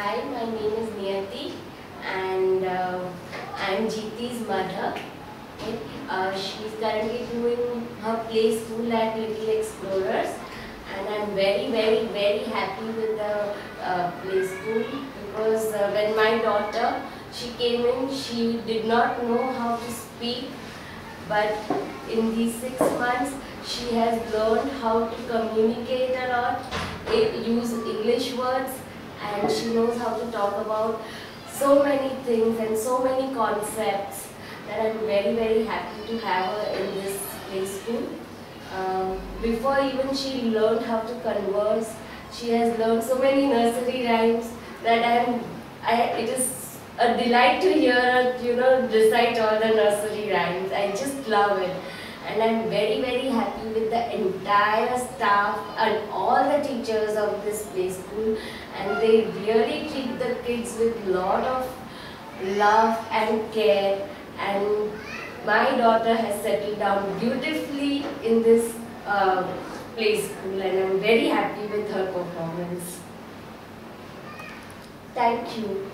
Hi, my name is Niyati and uh, I am Jeeti's mother. Okay. Uh, she is currently doing her play school at Little Explorers and I am very very very happy with the uh, play school because uh, when my daughter she came in she did not know how to speak but in these six months she has learned how to communicate a lot, eh, use English words and she knows how to talk about so many things and so many concepts that I'm very very happy to have her in this play school. Um, before even she learned how to converse, she has learned so many nursery rhymes that I'm, I, it is a delight to hear her, you know, recite all the nursery rhymes. I just love it. And I'm very, very happy with the entire staff and all the teachers of this play school. And they really treat the kids with lot of love and care. And my daughter has settled down beautifully in this uh, play school and I'm very happy with her performance. Thank you.